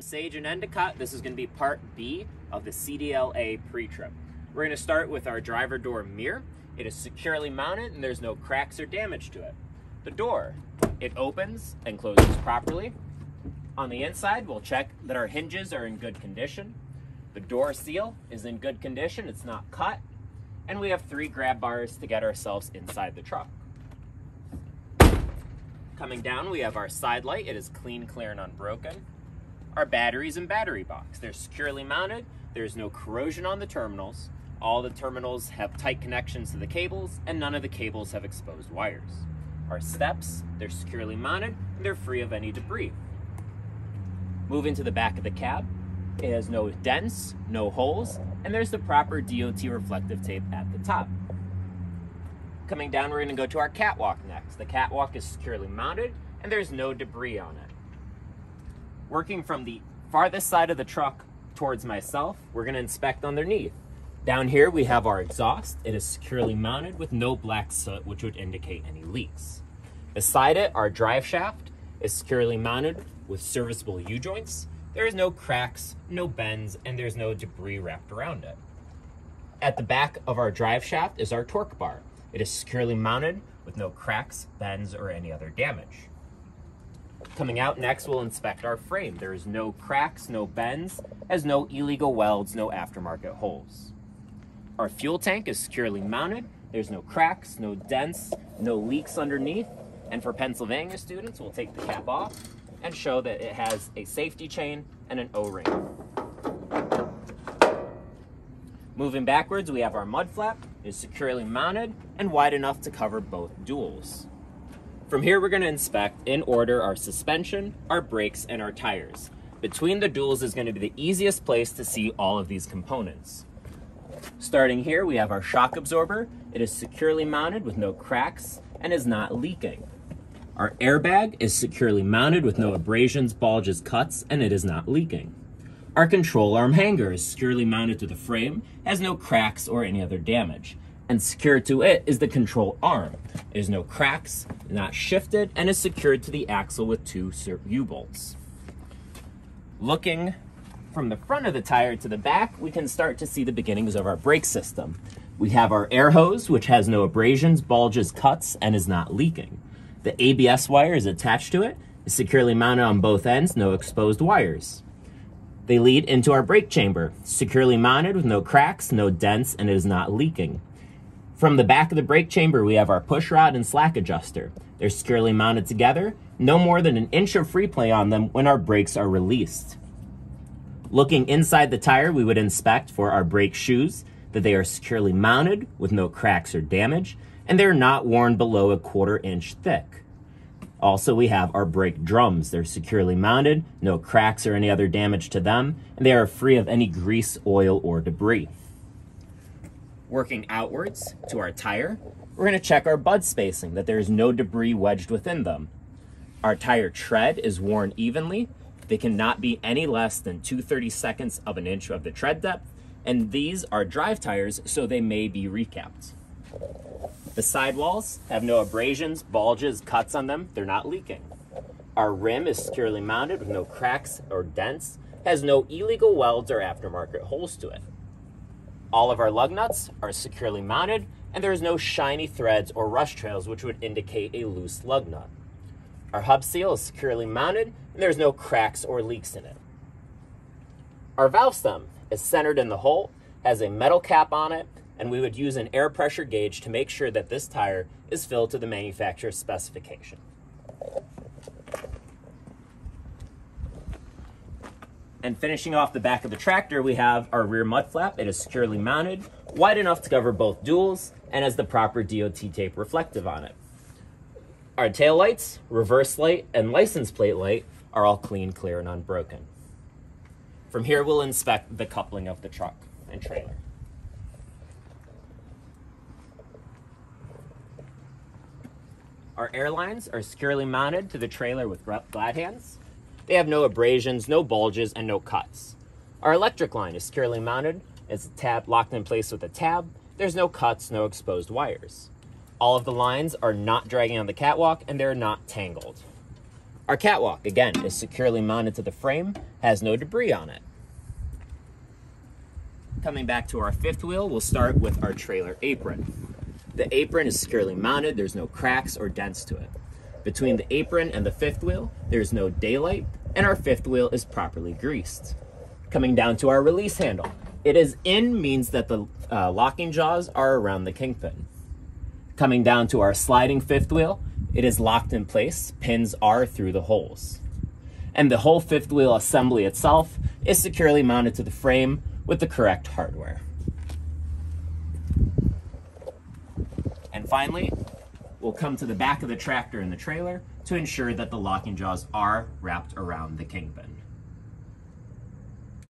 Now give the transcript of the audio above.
from Sage and Endicott, this is going to be part B of the CDLA pre-trip. We're going to start with our driver door mirror. It is securely mounted and there's no cracks or damage to it. The door, it opens and closes properly. On the inside, we'll check that our hinges are in good condition. The door seal is in good condition, it's not cut. And we have three grab bars to get ourselves inside the truck. Coming down, we have our side light. It is clean, clear, and unbroken. Our batteries and battery box. They're securely mounted. There's no corrosion on the terminals. All the terminals have tight connections to the cables, and none of the cables have exposed wires. Our steps, they're securely mounted, and they're free of any debris. Moving to the back of the cab, it has no dents, no holes, and there's the proper DOT reflective tape at the top. Coming down, we're gonna go to our catwalk next. The catwalk is securely mounted, and there's no debris on it. Working from the farthest side of the truck towards myself, we're gonna inspect underneath. Down here, we have our exhaust. It is securely mounted with no black soot, which would indicate any leaks. Beside it, our drive shaft is securely mounted with serviceable U-joints. There is no cracks, no bends, and there's no debris wrapped around it. At the back of our drive shaft is our torque bar. It is securely mounted with no cracks, bends, or any other damage. Coming out next, we'll inspect our frame. There is no cracks, no bends, as no illegal welds, no aftermarket holes. Our fuel tank is securely mounted. There's no cracks, no dents, no leaks underneath. And for Pennsylvania students, we'll take the cap off and show that it has a safety chain and an O-ring. Moving backwards, we have our mud flap. Is securely mounted and wide enough to cover both duals. From here, we're going to inspect in order our suspension, our brakes, and our tires. Between the duals is going to be the easiest place to see all of these components. Starting here, we have our shock absorber. It is securely mounted with no cracks and is not leaking. Our airbag is securely mounted with no abrasions, bulges, cuts, and it is not leaking. Our control arm hanger is securely mounted to the frame, has no cracks or any other damage. And secured to it is the control arm. There's no cracks, not shifted, and is secured to the axle with two U-bolts. Looking from the front of the tire to the back, we can start to see the beginnings of our brake system. We have our air hose, which has no abrasions, bulges, cuts, and is not leaking. The ABS wire is attached to it, is securely mounted on both ends, no exposed wires. They lead into our brake chamber, securely mounted with no cracks, no dents, and it is not leaking. From the back of the brake chamber, we have our push rod and slack adjuster. They're securely mounted together, no more than an inch of free play on them when our brakes are released. Looking inside the tire, we would inspect for our brake shoes, that they are securely mounted with no cracks or damage, and they're not worn below a quarter inch thick. Also, we have our brake drums. They're securely mounted, no cracks or any other damage to them, and they are free of any grease, oil, or debris. Working outwards to our tire, we're going to check our bud spacing, that there is no debris wedged within them. Our tire tread is worn evenly, they cannot be any less than 2 seconds of an inch of the tread depth, and these are drive tires, so they may be recapped. The sidewalls have no abrasions, bulges, cuts on them. They're not leaking. Our rim is securely mounted with no cracks or dents, has no illegal welds or aftermarket holes to it. All of our lug nuts are securely mounted, and there is no shiny threads or rust trails which would indicate a loose lug nut. Our hub seal is securely mounted and there's no cracks or leaks in it. Our valve stem is centered in the hole, has a metal cap on it, and we would use an air pressure gauge to make sure that this tire is filled to the manufacturer's specification. And finishing off the back of the tractor, we have our rear mud flap. It is securely mounted, wide enough to cover both duals, and has the proper DOT tape reflective on it. Our tail lights, reverse light, and license plate light are all clean, clear, and unbroken. From here, we'll inspect the coupling of the truck and trailer. Our airlines are securely mounted to the trailer with glad hands. They have no abrasions, no bulges, and no cuts. Our electric line is securely mounted. It's a tab locked in place with a tab. There's no cuts, no exposed wires. All of the lines are not dragging on the catwalk and they're not tangled. Our catwalk, again, is securely mounted to the frame, has no debris on it. Coming back to our fifth wheel, we'll start with our trailer apron. The apron is securely mounted, there's no cracks or dents to it. Between the apron and the fifth wheel, there's no daylight, and our fifth wheel is properly greased. Coming down to our release handle. It is in means that the uh, locking jaws are around the kingpin. Coming down to our sliding fifth wheel, it is locked in place, pins are through the holes. And the whole fifth wheel assembly itself is securely mounted to the frame with the correct hardware. And finally, we'll come to the back of the tractor and the trailer to ensure that the locking jaws are wrapped around the kingpin.